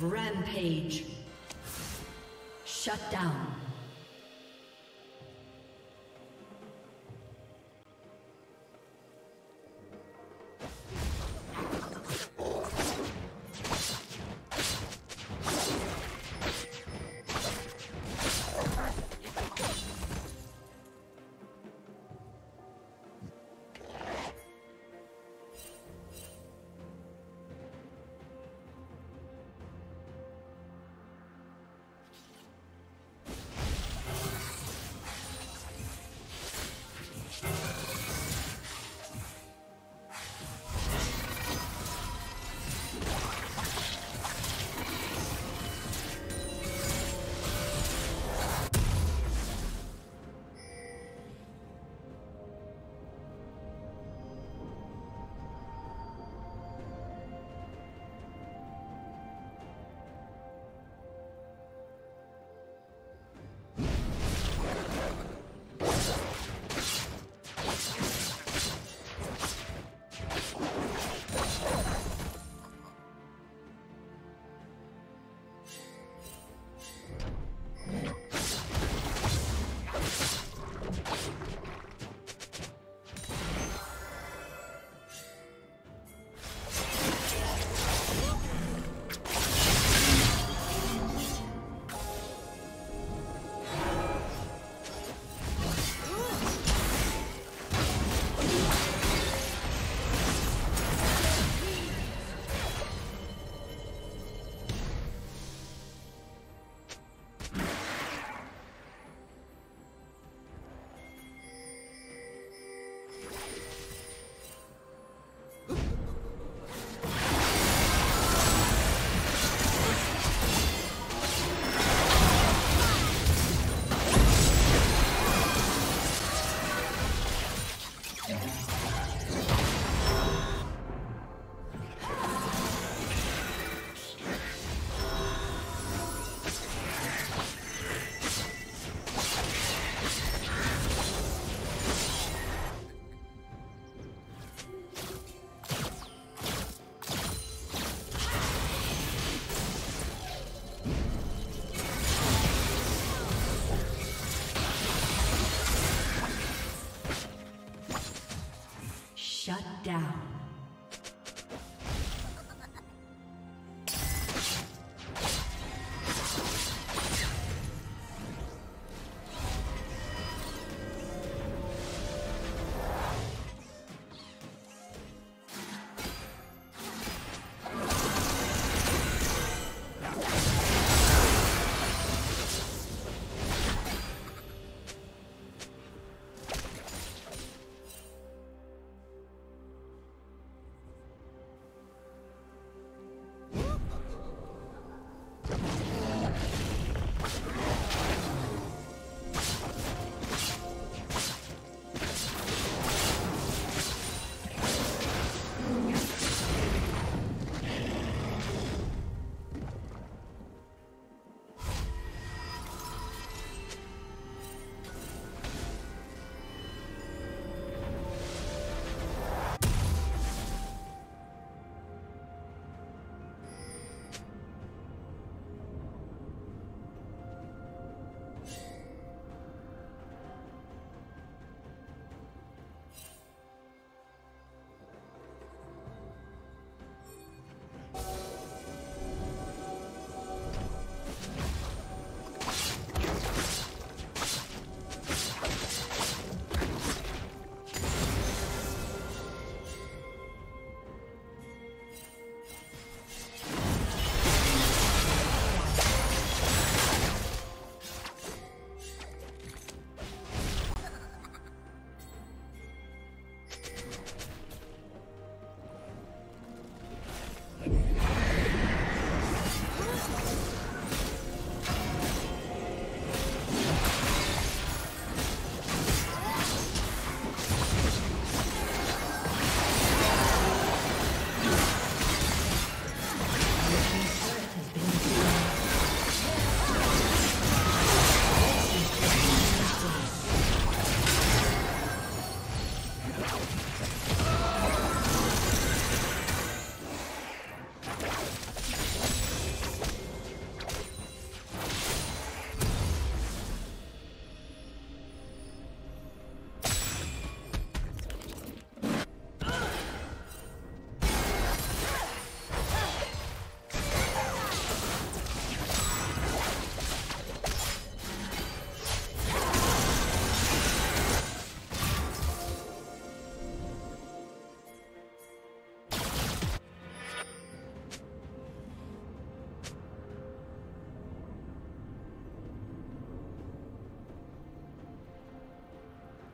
Rampage. Shut down. down.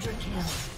Shut down.